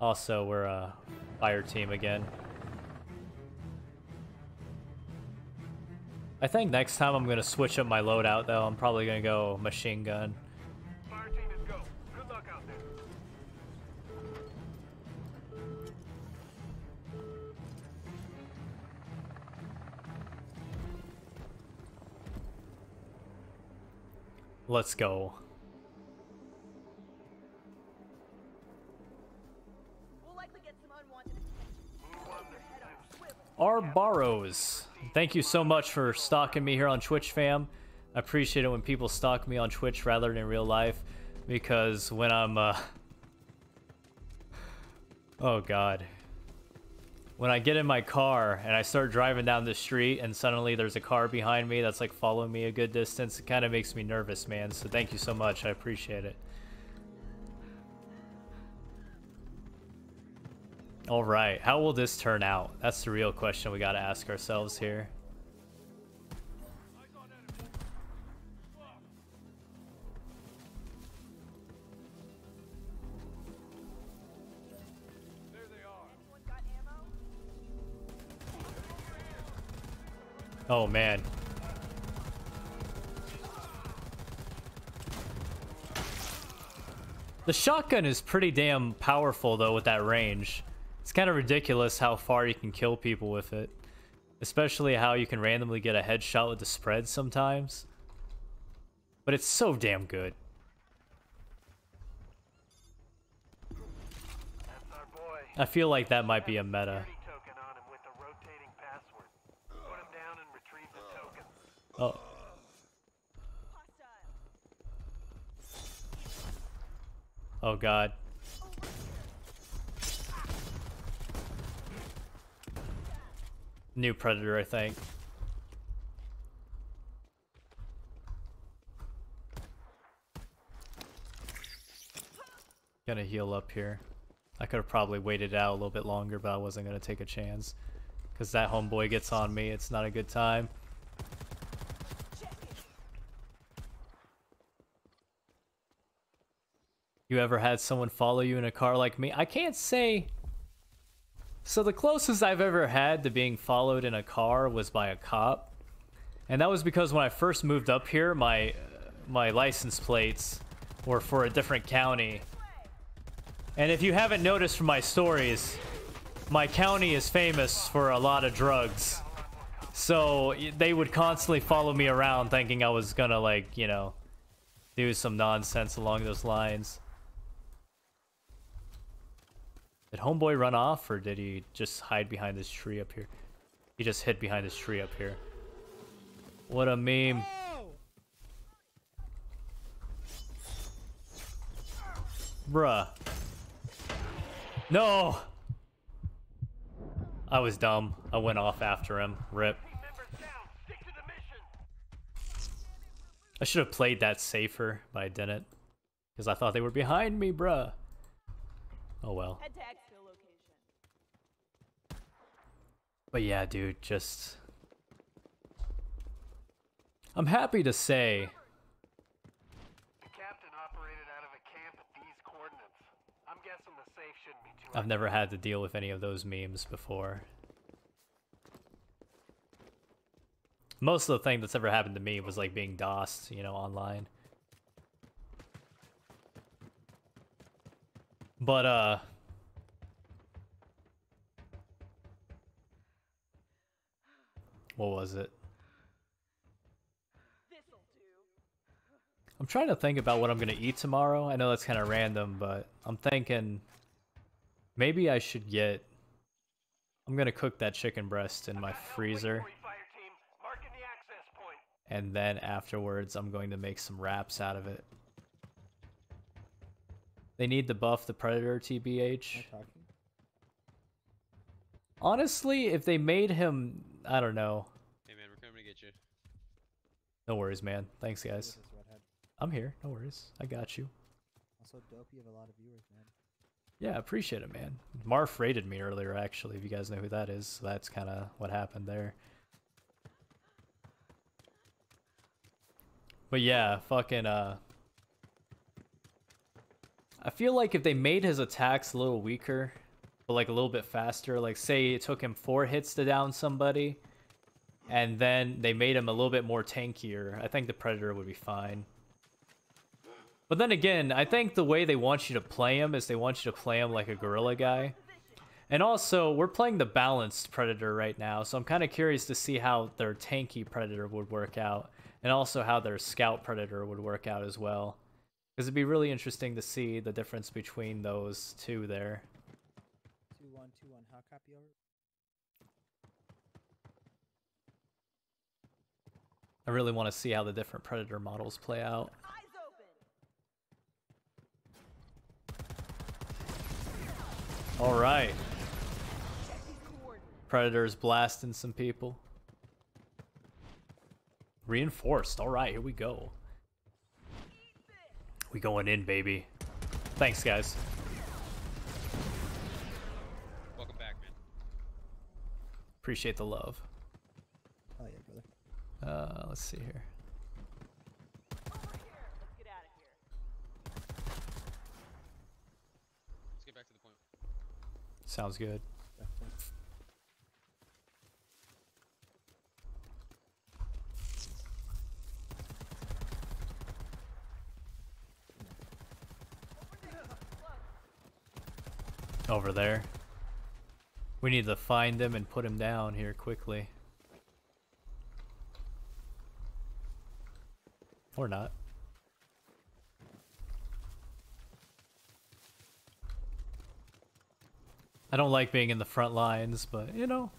Also, we're a fire team again. I think next time I'm gonna switch up my loadout though. I'm probably gonna go machine gun. Fire team Barrows. Thank you so much for stalking me here on Twitch, fam. I appreciate it when people stalk me on Twitch rather than in real life, because when I'm, uh... Oh, God. When I get in my car and I start driving down the street and suddenly there's a car behind me that's like following me a good distance, it kind of makes me nervous, man. So thank you so much. I appreciate it. All right, how will this turn out? That's the real question we got to ask ourselves here. Oh man. The shotgun is pretty damn powerful though with that range. It's kind of ridiculous how far you can kill people with it. Especially how you can randomly get a headshot with the spread sometimes. But it's so damn good. I feel like that might be a meta. Oh. oh token on him with a rotating password. Put him down and retrieve the token. Oh, Hostile. oh god. New predator, I think. Gonna heal up here. I could have probably waited out a little bit longer, but I wasn't gonna take a chance. Cause that homeboy gets on me, it's not a good time. You ever had someone follow you in a car like me? I can't say. So the closest I've ever had to being followed in a car was by a cop. And that was because when I first moved up here, my my license plates were for a different county. And if you haven't noticed from my stories, my county is famous for a lot of drugs. So they would constantly follow me around thinking I was gonna like, you know, do some nonsense along those lines. Did homeboy run off or did he just hide behind this tree up here? He just hid behind this tree up here. What a meme. Bruh. No! I was dumb. I went off after him. Rip. I should have played that safer, but I didn't. Because I thought they were behind me, bruh. Oh well. But yeah, dude, just. I'm happy to say I've never had to deal with any of those memes before. Most of the thing that's ever happened to me was like being DOSed, you know, online. But, uh. What was it? I'm trying to think about what I'm gonna eat tomorrow. I know that's kind of random, but I'm thinking maybe I should get. I'm gonna cook that chicken breast in my freezer, and then afterwards I'm going to make some wraps out of it. They need to buff the predator, tbh. Talking. Honestly, if they made him, I don't know. Hey man, we're coming to get you. No worries, man. Thanks, guys. This is Redhead. I'm here. No worries. I got you. Also dope. You have a lot of viewers, man. Yeah, appreciate it, man. Marf rated me earlier, actually, if you guys know who that is. So that's kind of what happened there. But yeah, fucking, uh... I feel like if they made his attacks a little weaker, but like a little bit faster, like say it took him four hits to down somebody, and then they made him a little bit more tankier, I think the Predator would be fine. But then again, I think the way they want you to play him is they want you to play him like a guerrilla guy. And also, we're playing the balanced Predator right now, so I'm kind of curious to see how their tanky Predator would work out, and also how their scout Predator would work out as well. Because it'd be really interesting to see the difference between those two there. Two one two one. How copy over? I really want to see how the different Predator models play out. All right, Check these coordinates. Predator's blasting some people. Reinforced. All right, here we go. We going in, baby. Thanks, guys. Welcome back, man. Appreciate the love. Oh yeah, brother. Uh, let's see here. Here. Let's get out of here. Let's get back to the point. Sounds good. Over there. We need to find them and put them down here quickly. Or not. I don't like being in the front lines, but you know,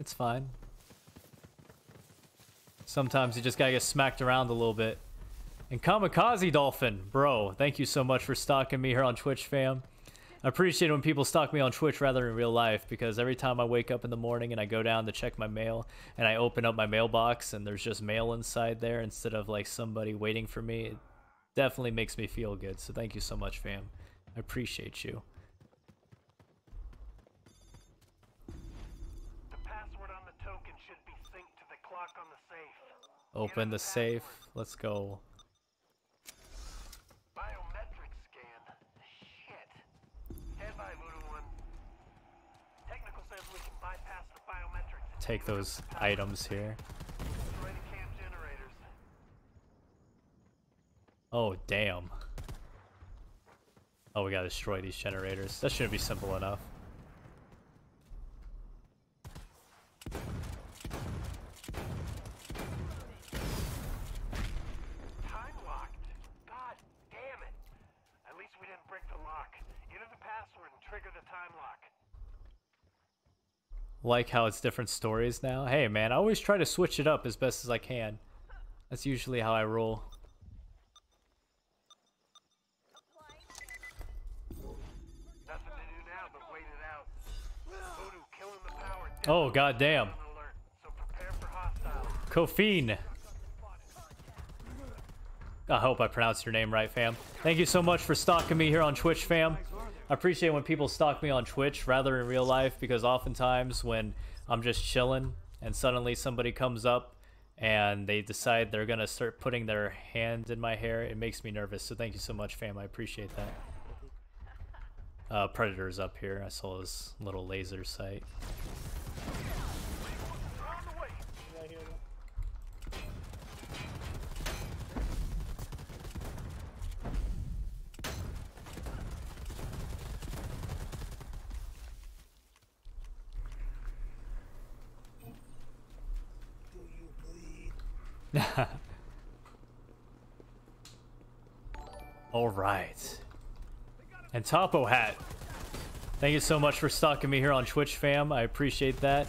it's fine. Sometimes you just gotta get smacked around a little bit. And Kamikaze Dolphin, bro, thank you so much for stalking me here on Twitch, fam. I appreciate when people stalk me on Twitch rather in real life because every time I wake up in the morning and I go down to check my mail and I open up my mailbox and there's just mail inside there instead of like somebody waiting for me, it definitely makes me feel good. So thank you so much, fam. I appreciate you. The password on the token should be synced to the clock on the safe. Open the safe. Let's go. Take those items here. The. Oh, damn. Oh, we gotta destroy these generators. That shouldn't be simple enough. Time locked. God damn it. At least we didn't break the lock. Enter the password and trigger the time lock. Like how it's different stories now. Hey, man, I always try to switch it up as best as I can. That's usually how I roll. Nothing to do now but wait it out. Voodoo killing the power. Oh, goddamn. On alert, so prepare for hostiles. Kofine. I hope I pronounced your name right, fam. Thank you so much for stalking me here on Twitch, fam. I appreciate when people stalk me on Twitch rather in real life because oftentimes when I'm just chilling and suddenly somebody comes up and they decide they're gonna start putting their hand in my hair, it makes me nervous. So thank you so much, fam. I appreciate that. Uh, Predator's up here. I saw his little laser sight. Right here. All right. And Topo Hat. Thank you so much for stalking me here on Twitch, fam. I appreciate that.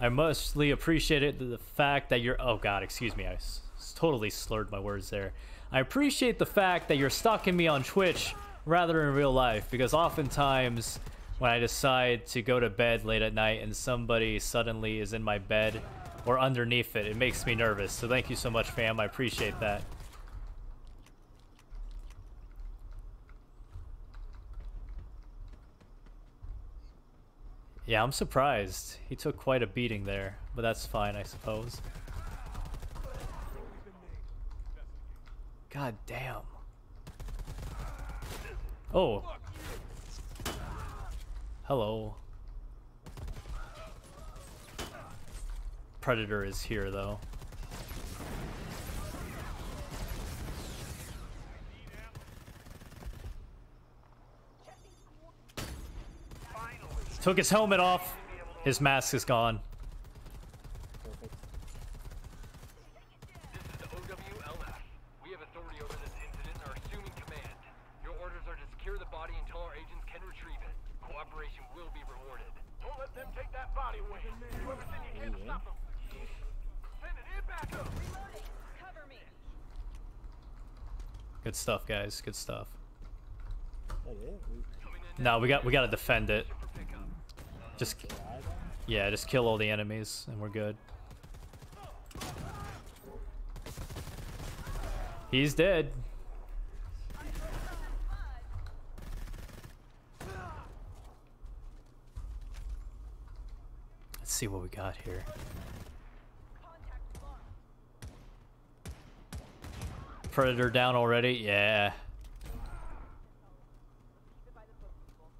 I mostly appreciate it the fact that you're. Oh God, excuse me. I totally slurred my words there. I appreciate the fact that you're stalking me on Twitch rather in real life because oftentimes when I decide to go to bed late at night and somebody suddenly is in my bed or underneath it, it makes me nervous. So thank you so much, fam. I appreciate that. Yeah, I'm surprised. He took quite a beating there, but that's fine, I suppose. God damn. Oh. Hello. Predator is here though. Took his helmet off. His mask is gone. Perfect. This is OWLF. We have authority over this incident and are assuming command. Your orders are to secure the body until our agents can retrieve it. Cooperation will be rewarded. Don't let them take that body away. Do everything you can to Yeah. stop them. Send it in back up. Reloading. Cover me. Good stuff, guys. Good stuff. That it? We No, we got we got to defend it. Just yeah, just kill all the enemies and we're good. He's dead. Let's see what we got here. Predator down already? Yeah.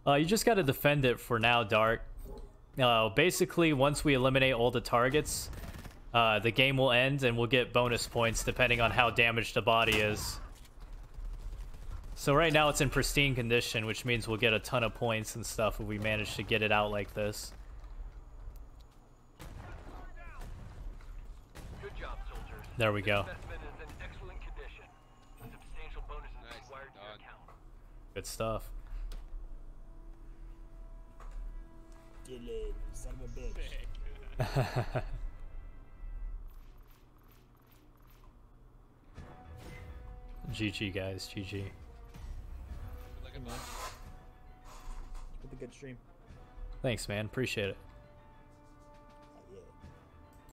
Uh, you just gotta defend it for now, Dark. Uh, basically, once we eliminate all the targets, uh, the game will end and we'll get bonus points depending on how damaged the body is. So right now it's in pristine condition, which means we'll get a ton of points and stuff if we manage to get it out like this. There we go. Good stuff. Dylan, son of a bitch. GG, guys. GG. Good luck at both. With a good stream. Thanks, man. Appreciate it.